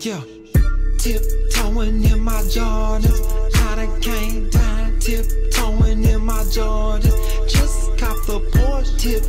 Yeah, tiptoeing in my Jordans. I done came down, tiptoeing in my Jordans. Just cop the Porsche, tip